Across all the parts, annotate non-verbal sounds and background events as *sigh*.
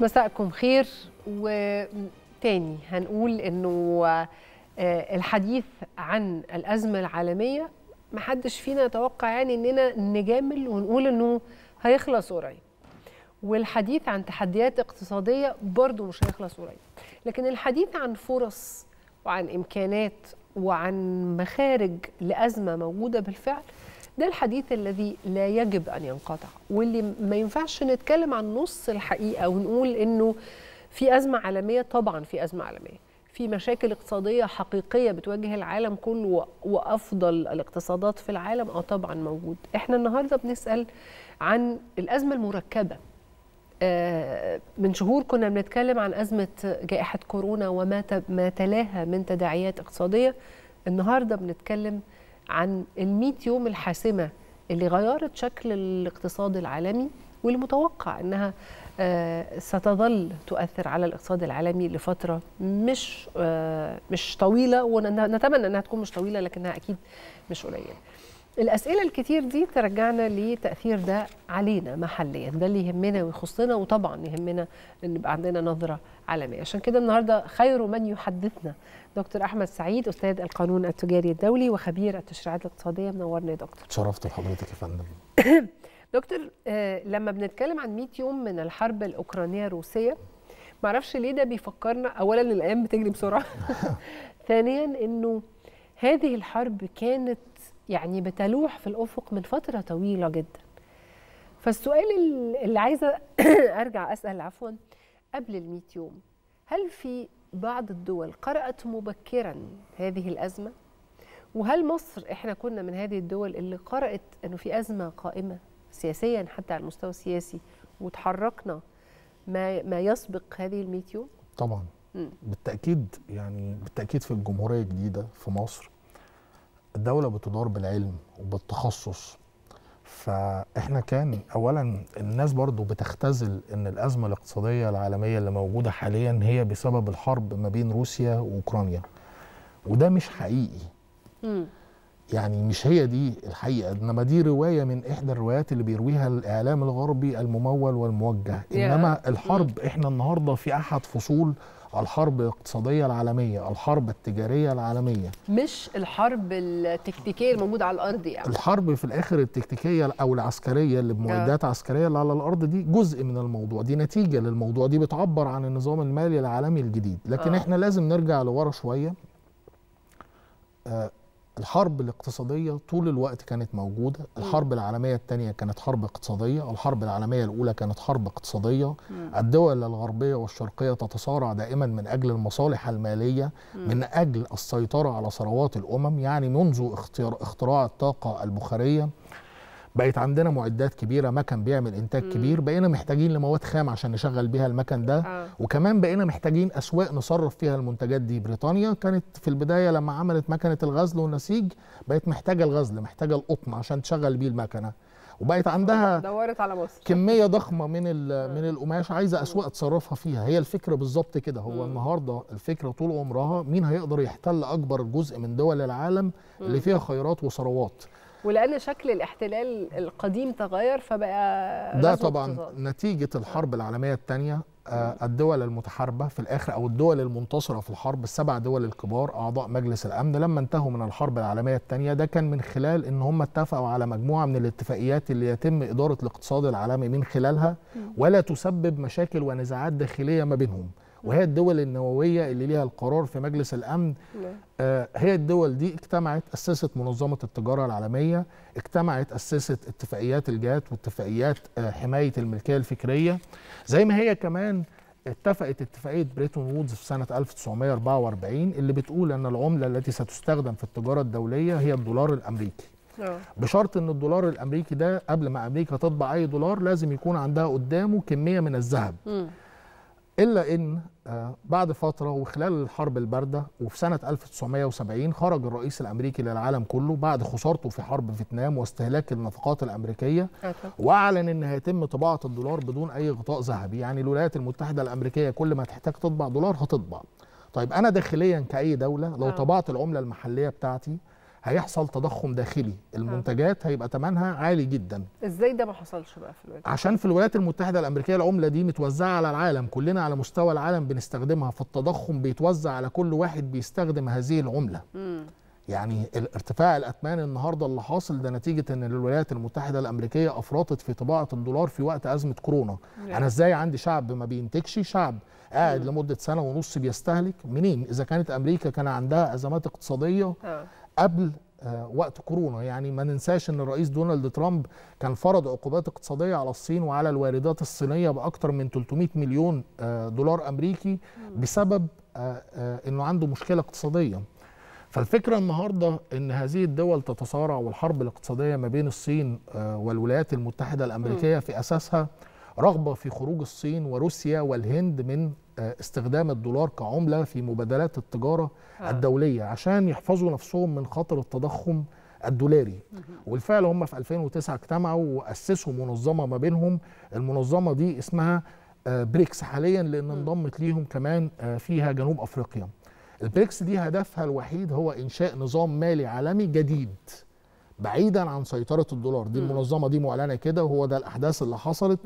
مساءكم خير. وتاني هنقول إنه آه، الحديث عن الأزمة العالمية محدش فينا يتوقع يعني إننا نجامل ونقول إنه هيخلص قريب. والحديث عن تحديات اقتصادية برضه مش هيخلص قريب. لكن الحديث عن فرص وعن إمكانات وعن مخارج لأزمة موجودة بالفعل ده الحديث الذي لا يجب أن ينقطع واللي ما ينفعش نتكلم عن نص الحقيقة ونقول إنه في أزمة عالمية طبعا في أزمة عالمية. في مشاكل اقتصادية حقيقية بتواجه العالم كله وأفضل الاقتصادات في العالم آه طبعا موجود. إحنا النهارده بنسأل عن الأزمة المركبة. آه من شهور كنا بنتكلم عن أزمة جائحة كورونا وما ما تلاها من تداعيات اقتصادية. النهارده بنتكلم عن ال يوم الحاسمة اللي غيرت شكل الاقتصاد العالمي واللي متوقع إنها آه ستظل تؤثر على الاقتصاد العالمي لفترة مش آه مش طويلة ونتمنى إنها تكون مش طويلة لكنها أكيد مش قليلة. الأسئلة الكتير دي ترجعنا لتأثير ده علينا محليا. ده اللي يهمنا ويخصنا وطبعا يهمنا إن يبقى عندنا نظرة عالمية. عشان كده النهارده خير من يحدثنا. دكتور أحمد سعيد أستاذ القانون التجاري الدولي وخبير التشريعات الاقتصادية. منورنا يا دكتور. شرفت بحضرتك يا فندم. *coughs* دكتور آه لما بنتكلم عن 100 يوم من الحرب الأوكرانية الروسية معرفش ليه ده بيفكرنا اولا الأيام بتجري بسرعة. *laughs* ثانيا إنه هذه الحرب كانت يعني بتلوح في الأفق من فترة طويلة جدا فالسؤال اللي عايزة *coughs* أرجع أسأل عفوا قبل ال 100 يوم هل في بعض الدول قرأت مبكرا هذه الأزمة وهل مصر إحنا كنا من هذه الدول اللي قرأت إنه في أزمة قائمة سياسيا حتى على المستوى السياسي وتحركنا ما ما يسبق هذه ال 100 يوم؟ طبعا م. بالتأكيد يعني بالتأكيد في الجمهورية الجديدة في مصر الدولة بتدار بالعلم وبالتخصص. فإحنا كان اولا الناس برضو بتختزل إن الأزمة الاقتصادية العالمية اللي موجودة حاليا هي بسبب الحرب ما بين روسيا وأوكرانيا. وده مش حقيقي. يعني مش هي دي الحقيقة. إنما دي رواية من إحدى الروايات اللي بيرويها الإعلام الغربي الممول والموجه. إنما الحرب إحنا النهارده في أحد فصول الحرب الاقتصادية العالمية الحرب التجارية العالمية. مش الحرب التكتيكية الموجودة على الأرض يعني. الحرب في الآخر التكتيكية أو العسكرية اللي بمعدات آه. عسكرية اللي على الأرض دي جزء من الموضوع. دي نتيجة للموضوع. دي بتعبر عن النظام المالي العالمي الجديد. لكن آه. إحنا لازم نرجع لورا شوية. آه الحرب الاقتصادية طول الوقت كانت موجودة الحرب العالمية الثانية كانت حرب اقتصادية الحرب العالمية الأولى كانت حرب اقتصادية. الدول الغربية والشرقية تتصارع دائما من أجل المصالح المالية من أجل السيطرة على ثروات الأمم يعني منذ اختراع الطاقة البخارية. بقت عندنا معدات كبيرة مكن بيعمل إنتاج مم. كبير بقينا محتاجين لمواد خام عشان نشغل بيها المكن ده. آه. وكمان بقينا محتاجين أسواق نصرف فيها المنتجات دي. بريطانيا كانت في البداية لما عملت مكنة الغزل والنسيج بقت محتاجة الغزل محتاجة القطن عشان تشغل بيه المكنة. وبقت عندها دورت على مصر. كمية *laughs* ضخمة من من القماش عايزة أسواق تصرفها فيها. هي الفكرة بالظبط كده. هو مم. النهارده الفكرة طول عمرها مين هيقدر يحتل أكبر جزء من دول العالم اللي فيها خيرات وثروات. ولأن شكل الاحتلال القديم تغير فبقى ده طبعا اقتصاد. نتيجة الحرب العالمية الثانية آه الدول المتحاربة في الآخر أو الدول المنتصرة في الحرب السبع دول الكبار أعضاء مجلس الأمن لما انتهوا من الحرب العالمية الثانية ده كان من خلال إن هم اتفقوا على مجموعة من الاتفاقيات اللي يتم إدارة الاقتصاد العالمي من خلالها ولا تسبب مشاكل ونزاعات داخلية ما بينهم. وهي الدول النووية اللي ليها القرار في مجلس الأمن. آه هي الدول دي اجتمعت أسست منظمة التجارة العالمية اجتمعت أسست اتفاقيات الجات واتفاقيات آه حماية الملكية الفكرية. زي ما هي كمان اتفقت اتفاقية بريتون وودز في سنة 1944 اللي بتقول إن العملة التي ستستخدم في التجارة الدولية هي الدولار الأمريكي. بشرط إن الدولار الأمريكي ده قبل ما أمريكا تطبع أي دولار لازم يكون عندها قدامه كمية من الذهب. إلا إن بعد فترة وخلال الحرب الباردة وفي سنة 1970 خرج الرئيس الأمريكي للعالم كله بعد خسارته في حرب فيتنام واستهلاك النفقات الأمريكية وأعلن إن هيتم طباعة الدولار بدون أي غطاء ذهبي. يعني الولايات المتحدة الأمريكية كل ما تحتاج تطبع دولار هتطبع. طيب أنا داخليا كأي دولة لو طبعت العملة المحلية بتاعتي هيحصل تضخم داخلي. المنتجات هيبقى ثمنها عالي جدا. إزاي ده ما حصلش بقى في الولايات عشان في الولايات المتحدة الأمريكية العملة دي متوزعة على العالم. كلنا على مستوى العالم بنستخدمها. فالتضخم بيتوزع على كل واحد بيستخدم هذه العملة. يعني ارتفاع الاثمان النهارده اللي حاصل ده نتيجة إن الولايات المتحدة الأمريكية أفرطت في طباعة الدولار في وقت أزمة كورونا. أنا إزاي عندي شعب ما بينتجش شعب؟ قاعد لمدة سنة ونص بيستهلك. منين؟ إذا كانت أمريكا كان عندها أزمات اقتصادية آه. قبل آه، وقت كورونا. يعني ما ننساش إن الرئيس دونالد ترامب كان فرض عقوبات اقتصادية على الصين وعلى الواردات الصينية باكثر من 300 مليون آه، دولار أمريكي بسبب آه، إنه عنده مشكلة اقتصادية. فالفكرة النهارده إن هذه الدول تتصارع والحرب الاقتصادية ما بين الصين والولايات المتحدة الأمريكية في أساسها رغبة في خروج الصين وروسيا والهند من استخدام الدولار كعملة في مبادلات التجارة آه. الدولية عشان يحفظوا نفسهم من خطر التضخم الدولاري. والفعل هم في 2009 اجتمعوا وأسسوا منظمة ما بينهم. المنظمة دي اسمها آه، بريكس حاليا لأن انضمت ليهم كمان آه، فيها جنوب أفريقيا. البريكس دي هدفها الوحيد هو إنشاء نظام مالي عالمي جديد. بعيدا عن سيطرة الدولار. دي المنظمة دي معلنة كده وهو ده الأحداث اللي حصلت.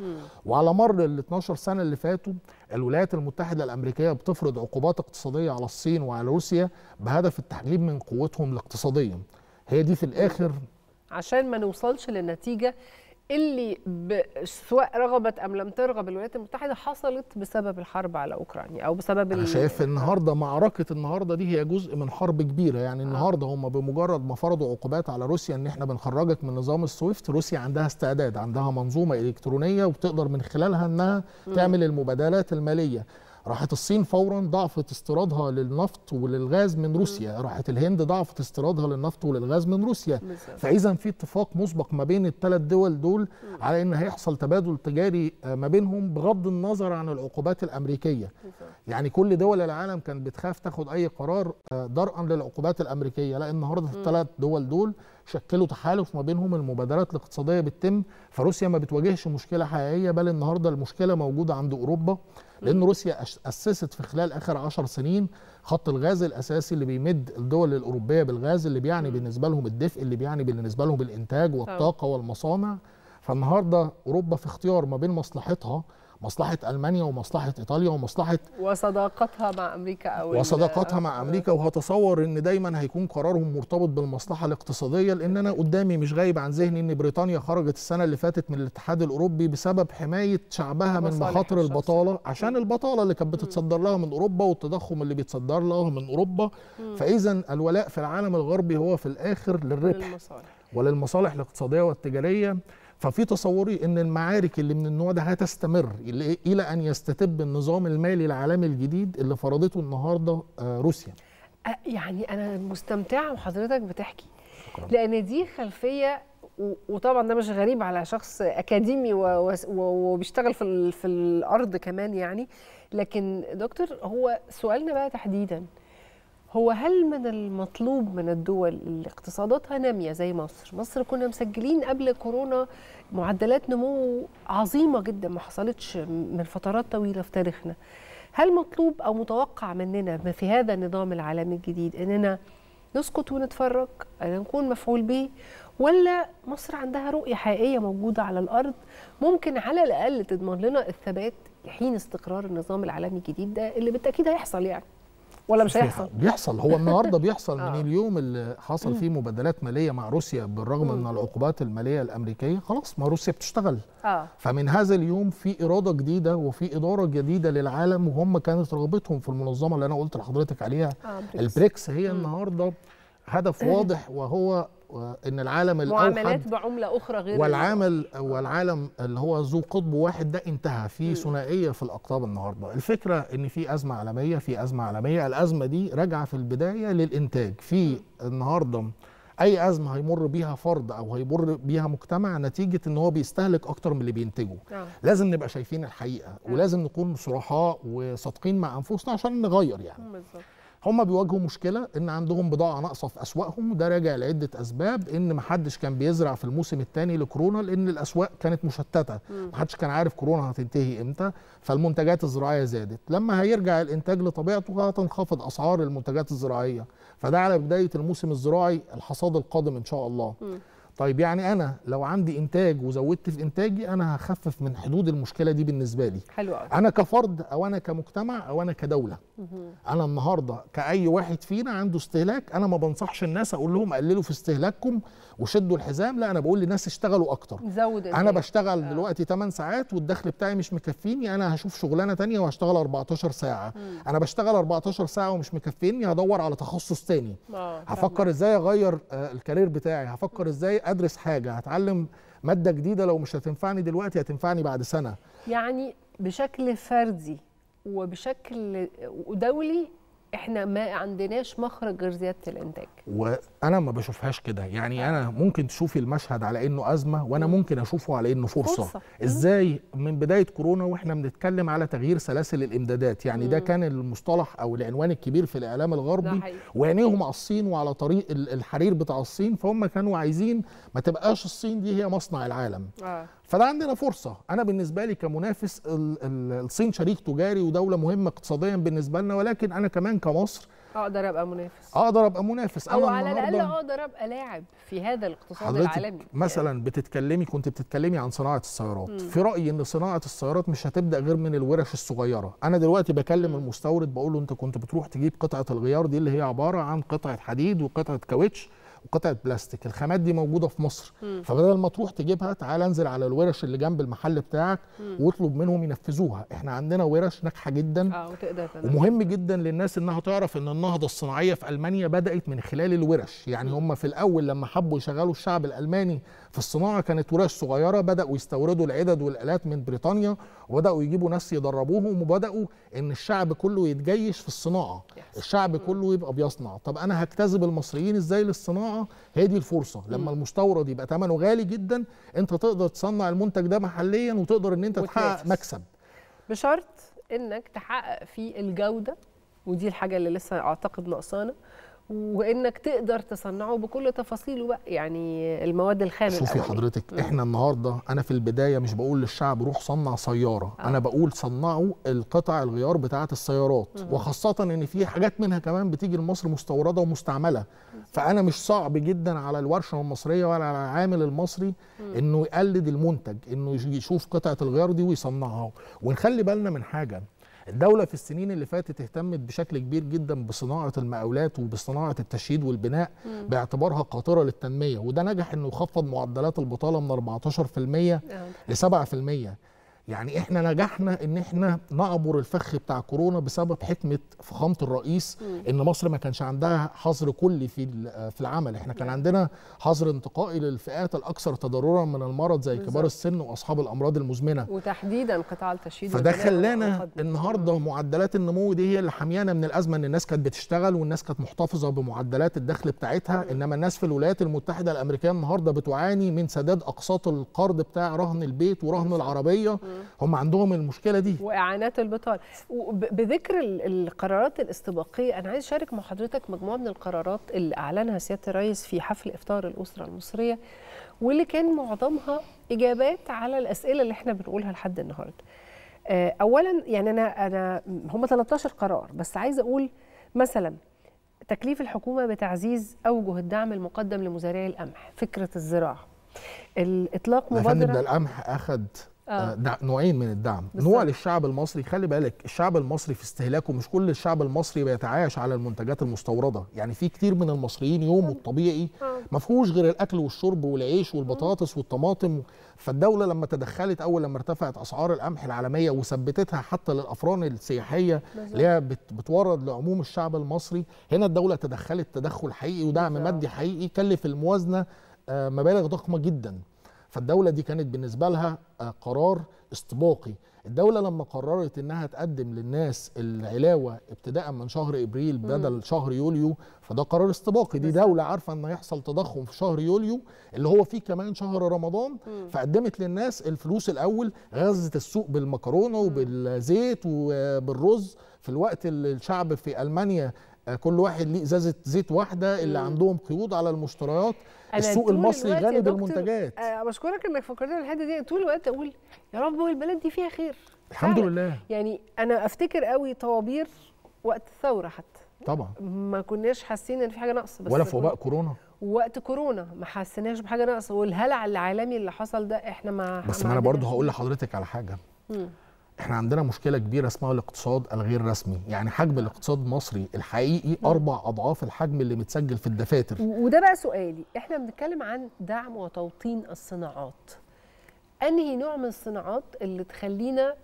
وعلى مر ال 12 سنة اللي فاتوا الولايات المتحدة الأمريكية بتفرض عقوبات اقتصادية على الصين وعلى روسيا بهدف التحجيم من قوتهم الاقتصادية. هي دي في الآخر عشان ما نوصلش للنتيجه اللي ب... سواء رغبت أم لم ترغب الولايات المتحدة حصلت بسبب الحرب على أوكرانيا أو بسبب أنا شايف النهارده معركة النهارده دي هي جزء من حرب كبيرة. يعني النهارده هم بمجرد ما فرضوا عقوبات على روسيا إن إحنا بنخرجك من نظام السويفت روسيا عندها استعداد عندها منظومة إلكترونية وبتقدر من خلالها إنها تعمل المبادلات المالية. راحت الصين فورا ضعفت استيرادها للنفط وللغاز من روسيا. راحت الهند ضعفت استيرادها للنفط وللغاز من روسيا. فاذا في اتفاق مسبق ما بين الثلاث دول دول على إن هيحصل تبادل تجاري آه، ما بينهم بغض النظر عن العقوبات الأمريكية. يعني كل دول العالم كانت بتخاف تاخد أي قرار آه، درءا للعقوبات الأمريكية. لا النهارده الثلاث دول دول شكلوا تحالف ما بينهم المبادرات الاقتصادية بتتم فروسيا ما بتواجهش مشكلة حقيقية بل النهارده المشكلة موجودة عند أوروبا. لأن روسيا أسست في خلال آخر عشر سنين خط الغاز الأساسي اللي بيمد الدول الأوروبية بالغاز اللي بيعني بالنسبة لهم الدفء اللي بيعني بالنسبة لهم الإنتاج والطاقة والمصانع. فالنهاردة أوروبا في اختيار ما بين مصلحتها مصلحة ألمانيا ومصلحة إيطاليا ومصلحة وصداقتها مع أمريكا أو وصداقتها مع أمريكا وهتصور إن دايما هيكون قرارهم مرتبط بالمصلحة الاقتصادية لأن أنا قدامي مش غايب عن ذهني إن بريطانيا خرجت السنة اللي فاتت من الاتحاد الأوروبي بسبب حماية شعبها من مخاطر. البطالة عشان البطالة اللي كانت بتتصدر لها من أوروبا والتضخم اللي بيتصدر لها من أوروبا. فاذا الولاء في العالم الغربي هو في الآخر للربح للمصالح. وللمصالح الاقتصادية والتجارية. ففي تصوري إن المعارك اللي من النوع ده هتستمر إلى أن يستتب النظام المالي العالمي الجديد اللي فرضته النهارده آه، روسيا. يعني أنا مستمتعة وحضرتك بتحكي. شكراً. لأن دي خلفية وطبعا ده مش غريب على شخص أكاديمي وبيشتغل في في الأرض كمان يعني. لكن دكتور هو سؤالنا بقى تحديدا هو هل من المطلوب من الدول اللي اقتصاداتها نامية زي مصر؟ مصر كنا مسجلين قبل كورونا معدلات نمو عظيمة جدا ما حصلتش من فترات طويلة في تاريخنا. هل مطلوب أو متوقع مننا في هذا النظام العالمي الجديد إننا نسكت ونتفرج إن نكون مفعول به ولا مصر عندها رؤية حقيقية موجودة على الأرض ممكن على الأقل تضمن لنا الثبات لحين استقرار النظام العالمي الجديد ده اللي بالتأكيد هيحصل يعني؟ ولا مش هيحصل. بيحصل. هو النهارده بيحصل. *laughs* آه. من اليوم اللي حصل فيه مبادلات مالية مع روسيا بالرغم من العقوبات المالية الأمريكية خلاص ما روسيا بتشتغل. آه. فمن هذا اليوم في إرادة جديدة وفي إدارة جديدة للعالم وهم كانت رغبتهم في المنظمة اللي أنا قلت لحضرتك عليها. بريكس. البريكس هي النهارده هدف واضح وهو آه، ان العالم الأوحد معاملات بعملة أخرى غير والعامل والعالم اللي هو ذو قطب واحد ده انتهى في ثنائية في الأقطاب النهارده. الفكرة إن في أزمة عالمية في أزمة عالمية. الأزمة دي راجعة في البداية للإنتاج. في النهارده أي أزمة هيمر بيها فرد أو هيمر بيها مجتمع نتيجة إن هو بيستهلك أكتر من اللي بينتجه. آه. لازم نبقى شايفين الحقيقة. ولازم نكون صرحاء وصادقين مع أنفسنا عشان نغير يعني. بالظبط. هم بيواجهوا مشكلة إن عندهم بضاعة ناقصة في أسواقهم وده راجع لعدة أسباب إن محدش كان بيزرع في الموسم الثاني لكورونا لأن الأسواق كانت مشتتة. محدش كان عارف كورونا هتنتهي إمتى فالمنتجات الزراعية زادت. لما هيرجع الإنتاج لطبيعته هتنخفض أسعار المنتجات الزراعية. فده على بداية الموسم الزراعي الحصاد القادم إن شاء الله. طيب يعني أنا لو عندي إنتاج وزودت في إنتاجي أنا هخفف من حدود المشكلة دي بالنسبة لي. حلو قوي أنا كفرد أو أنا كمجتمع أو أنا كدولة أنا النهارده كأي واحد فينا عنده استهلاك أنا ما بنصحش الناس أقول لهم قللوا في استهلاككم وشدوا الحزام لا أنا بقول للناس اشتغلوا أكتر. زود أنا. بشتغل دلوقتي 8 ساعات والدخل بتاعي مش مكفيني أنا هشوف شغلانة تانية وهشتغل 14 ساعة. أنا بشتغل 14 ساعة ومش مكفيني هدور على تخصص تاني. آه، هفكر إزاي أغير آه، الكارير بتاعي؟ هفكر إزاي أدرس حاجة هتعلم مادة جديدة لو مش هتنفعني دلوقتي هتنفعني بعد سنة. يعني بشكل فردي وبشكل دولي إحنا ما عندناش مخرج غير زيادة الإنتاج. وأنا ما بشوفهاش كده. يعني أنا ممكن تشوفي المشهد على إنه أزمة وأنا ممكن أشوفه على إنه فرصة, فرصة. إزاي من بداية كورونا وإحنا بنتكلم على تغيير سلاسل الإمدادات؟ يعني ده كان المصطلح أو العنوان الكبير في الإعلام الغربي. وعينيهم على الصين وعلى طريق ال- الحرير بتاع الصين فهم كانوا عايزين ما تبقاش الصين دي هي مصنع العالم. آه. فده عندنا فرصة. أنا بالنسبة لي كمنافس ال- ال- الصين شريك تجاري ودولة مهمة اقتصاديا بالنسبة لنا ولكن أنا كمان كمصر أقدر أبقى منافس. أقدر أبقى منافس. أو على الأقل أقدر أبقى لاعب في هذا الاقتصاد العالمي. مثلا بتتكلمي كنت بتتكلمي عن صناعة السيارات. في رأيي إن صناعة السيارات مش هتبدأ غير من الورش الصغيرة. أنا دلوقتي بكلم المستورد بقول له أنت كنت بتروح تجيب قطعة الغيار دي اللي هي عبارة عن قطعة حديد وقطعة كاوتش وقطعه بلاستيك الخامات دي موجودة في مصر. فبدل ما تروح تجيبها تعال انزل على الورش اللي جنب المحل بتاعك واطلب منهم ينفذوها. إحنا عندنا ورش ناجحة جدا. آه وتقدر. ومهم جدا للناس انها تعرف ان النهضة الصناعية في ألمانيا بدأت من خلال الورش. يعني هم في الأول لما حبوا يشغلوا الشعب الألماني في الصناعة كانت ورش صغيرة بدأوا يستوردوا العدد والآلات من بريطانيا وبدأوا يجيبوا ناس يدربوهم وبدأوا إن الشعب كله يتجيش في الصناعة. الشعب كله يبقى بيصنع. طب أنا هجتذب المصريين إزاي للصناعة؟ هي دي الفرصة. لما المستورد يبقى ثمنه غالي جدا أنت تقدر تصنع المنتج ده محليا وتقدر إن أنت تحقق. مكسب. بشرط إنك تحقق فيه الجودة ودي الحاجة اللي لسه أعتقد ناقصانا وإنك تقدر تصنعه بكل تفاصيله بقى يعني المواد الخام شوفي الأولية. حضرتك إحنا النهارده أنا في البداية مش بقول للشعب روح صنع سيارة أنا بقول صنعوا القطع الغيار بتاعة السيارات. وخاصة إن في حاجات منها كمان بتيجي لمصر مستوردة ومستعملة. فأنا مش صعب جدا على الورشة المصرية ولا على العامل المصري إنه يقلد المنتج إنه يشوف قطعة الغيار دي ويصنعها. ونخلي بالنا من حاجة الدولة في السنين اللي فاتت اهتمت بشكل كبير جدا بصناعة المقاولات وبصناعة التشييد والبناء باعتبارها قاطرة للتنمية. وده نجح إنه يخفض معدلات البطالة من 14% ل 7% يعني إحنا نجحنا إن إحنا نعبر الفخ بتاع كورونا بسبب حكمة فخامة الرئيس إن مصر ما كانش عندها حظر كلي في في العمل. إحنا كان عندنا حظر انتقائي للفئات الأكثر تضررا من المرض زي كبار. السن وأصحاب الأمراض المزمنة. وتحديدا قطاع التشييد فده خلانا. النهارده معدلات النمو دي هي اللي حميانا من الأزمة إن الناس كانت بتشتغل والناس كانت محتفظة بمعدلات الدخل بتاعتها. إنما الناس في الولايات المتحدة الأمريكية النهارده بتعاني من سداد أقساط القرض بتاع رهن البيت ورهن العربية. هم عندهم المشكلة دي. وإعانات البطاله بذكر ال- القرارات الاستباقيه أنا عايز أشارك مع حضرتك مجموعة من القرارات اللي أعلنها سيادة الرئيس في حفل إفطار الأسرة المصرية واللي كان معظمها إجابات على الأسئلة اللي إحنا بنقولها لحد النهارده. آه، اولا يعني أنا أنا هم 13 قرار بس عايزه أقول مثلا تكليف الحكومة بتعزيز أوجه الدعم المقدم لمزارعي القمح فكرة الزراعة. الاطلاق فندم ده مبادرة القمح أخد آه. آه. نوعين من الدعم بالظبط. نوع للشعب المصري خلي بالك الشعب المصري في استهلاكه مش كل الشعب المصري بيتعايش على المنتجات المستوردة يعني في كتير من المصريين يومه الطبيعي ما فيهوش غير الأكل والشرب والعيش والبطاطس والطماطم فالدولة لما تدخلت أول لما ارتفعت أسعار القمح العالمية وثبتتها حتى للأفران السياحية اللي هي بت- بتورد لعموم الشعب المصري هنا الدولة تدخلت تدخل حقيقي ودعم بالظبط. مادي حقيقي كلف الموازنة آه، مبالغ ضخمة جدا فالدولة دي كانت بالنسبة لها آه، قرار استباقي. الدولة لما قررت إنها تقدم للناس العلاوة ابتداء من شهر إبريل بدل شهر يوليو فده قرار استباقي. دي. دولة عارفة إن هيحصل تضخم في شهر يوليو اللي هو فيه كمان شهر رمضان فقدمت للناس الفلوس الأول غزت السوق بالمكرونة وبالزيت وبالرز في الوقت اللي الشعب في ألمانيا آه، كل واحد ليه إزازة زيت واحدة اللي عندهم قيود على المشتريات. السوق المصري دكتور، بالمنتجات. آه بشكرك إنك فكرتني بالحتة دي. طول الوقت أقول يا رب هو البلد دي فيها خير. الحمد فعلا. لله. يعني أنا أفتكر قوي طوابير وقت الثورة حتى. طبعا. ما كناش حاسين إن في حاجة ناقصة ولا في وباء كورونا. وقت كورونا ما حسيناش بحاجة ناقصة. والهلع العالمي اللي حصل ده إحنا ما بس ما أنا برضه هقول. لحضرتك على حاجة. مم. إحنا عندنا مشكلة كبيرة اسمها الاقتصاد الغير رسمي. يعني حجم الاقتصاد المصري الحقيقي أربع أضعاف الحجم اللي متسجل في الدفاتر. وده بقى سؤالي. إحنا بنتكلم عن دعم وتوطين الصناعات. أنهي نوع من الصناعات اللي تخلينا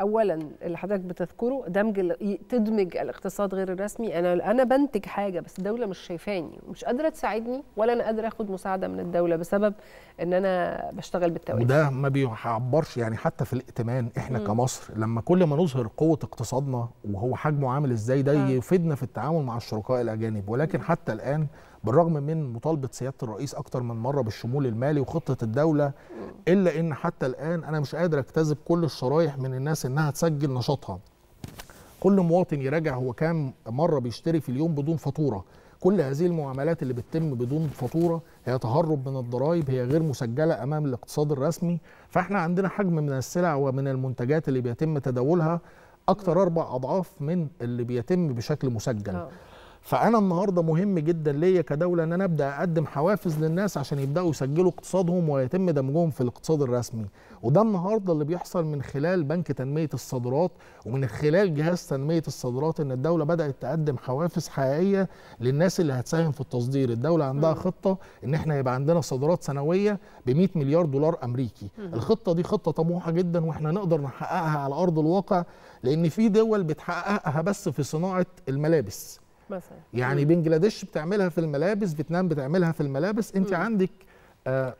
اولا اللي حضرتك بتذكره دمج تدمج الاقتصاد غير الرسمي أنا أنا بنتج حاجة بس الدولة مش شايفاني ومش قادرة تساعدني ولا أنا قادرة آخد مساعدة من الدولة بسبب إن أنا بشتغل بالتوازي وده ما بيعبرش يعني حتى في الائتمان إحنا مم. كمصر لما كل ما نظهر قوة اقتصادنا وهو حجمه عامل إزاي ده آه. يفيدنا في التعامل مع الشركاء الأجانب ولكن حتى الآن بالرغم من مطالبة سيادة الرئيس أكتر من مرة بالشمول المالي وخطة الدولة إلا إن حتى الآن أنا مش قادر اجتذب كل الشرايح من الناس إنها تسجل نشاطها. كل مواطن يراجع هو كام مرة بيشتري في اليوم بدون فاتورة. كل هذه المعاملات اللي بتتم بدون فاتورة هي تهرب من الضرائب هي غير مسجلة أمام الاقتصاد الرسمي. فإحنا عندنا حجم من السلع ومن المنتجات اللي بيتم تداولها أكتر أربع أضعاف من اللي بيتم بشكل مسجل. آه. فأنا النهارده مهم جدا ليا كدولة إن أنا أبدأ أقدم حوافز للناس عشان يبدأوا يسجلوا اقتصادهم ويتم دمجهم في الاقتصاد الرسمي وده النهارده اللي بيحصل من خلال بنك تنمية الصادرات ومن خلال جهاز تنمية الصادرات إن الدولة بدأت تقدم حوافز حقيقية للناس اللي هتساهم في التصدير الدولة عندها. خطة إن إحنا يبقى عندنا صادرات سنوية ب 100 مليار دولار أمريكي. الخطة دي خطة طموحة جدا وإحنا نقدر نحققها على أرض الواقع لأن في دول بتحققها بس في صناعة الملابس مثلا يعني. بنجلاديش بتعملها في الملابس فيتنام بتعملها في الملابس انت مم. عندك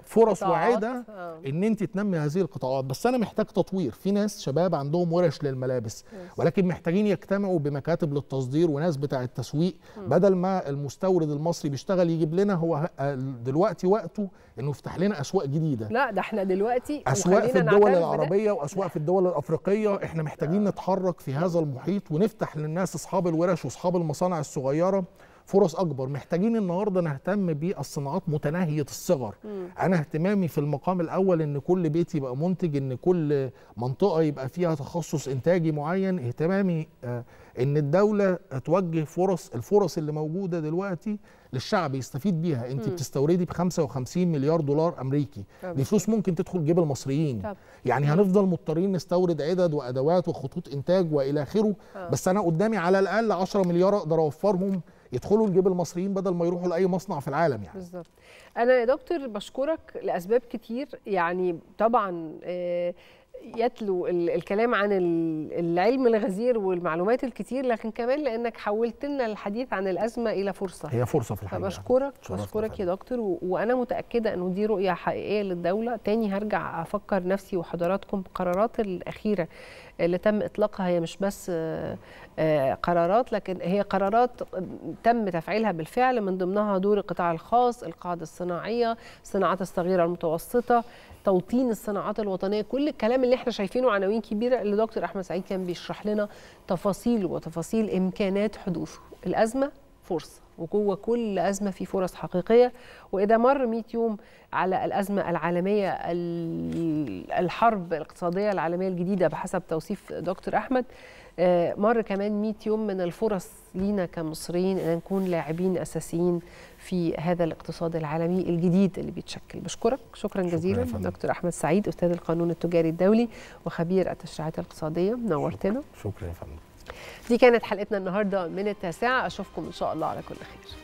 فرص قطاعات، واعدة آه. إن أنت تنمي هذه القطاعات. بس أنا محتاج تطوير. في ناس شباب عندهم ورش للملابس. ولكن محتاجين يجتمعوا بمكاتب للتصدير وناس بتاع التسويق. بدل ما المستورد المصري بيشتغل يجيب لنا هو آه، دلوقتي وقته إنه يفتح لنا أسواق جديدة. لا ده إحنا دلوقتي أسواق في الدول العربية وأسواق في الدول الأفريقية. إحنا محتاجين نتحرك في هذا المحيط ونفتح للناس أصحاب الورش وأصحاب المصانع الصغيرة. فرص أكبر محتاجين النهارده نهتم بالصناعات متناهية الصغر مم. أنا اهتمامي في المقام الأول إن كل بيت يبقى منتج إن كل منطقة يبقى فيها تخصص إنتاجي معين اهتمامي آه، إن الدولة توجه فرص الفرص اللي موجودة دلوقتي للشعب يستفيد بيها انت مم. بتستوردي ب 55 مليار دولار أمريكي طبعا. دي فلوس ممكن تدخل جيب المصريين طبعا. يعني هنفضل مضطرين نستورد عدد وأدوات وخطوط إنتاج وإلى آخره آه. بس أنا قدامي على الأقل 10 مليار أقدر أوفرهم يدخلوا لجيب المصريين بدل ما يروحوا لأي مصنع في العالم يعني. بالظبط. أنا يا دكتور بشكرك لأسباب كتير يعني طبعا آه، يتلو ال- الكلام عن ال- العلم الغزير والمعلومات الكتير لكن كمان لأنك حولت لنا الحديث عن الأزمة إلى فرصة. هي فرصة في الحقيقة. فبشكرك بشكرك يا. دكتور وأنا متأكدة إنه دي رؤية حقيقية للدولة. تاني هرجع أفكر نفسي وحضراتكم القرارات الأخيرة اللي تم إطلاقها هي مش بس آه، قرارات لكن هي قرارات تم تفعيلها بالفعل من ضمنها دور القطاع الخاص القاعدة الصناعية الصناعات الصغيرة المتوسطة توطين الصناعات الوطنية. كل الكلام اللي إحنا شايفينه عناوين كبيرة اللي دكتور أحمد سعيد كان بيشرح لنا تفاصيل وتفاصيل إمكانات حدوثه. الأزمة فرصة وجوه كل أزمة في فرص حقيقية. وإذا مر 100 يوم على الأزمة العالمية ال- الحرب الاقتصادية العالمية الجديدة بحسب توصيف دكتور أحمد آه، آه، مر كمان 100 يوم من الفرص لينا كمصريين إن نكون لاعبين أساسيين في هذا الاقتصاد العالمي الجديد اللي بيتشكل. بشكرك. شكرا جزيلا. شكرا دكتور أحمد سعيد أستاذ القانون التجاري الدولي وخبير التشريعات الاقتصادية. نورتنا. شكرا يا فندم. دي كانت حلقتنا النهارده من التاسعة. أشوفكم إن شاء الله على كل خير.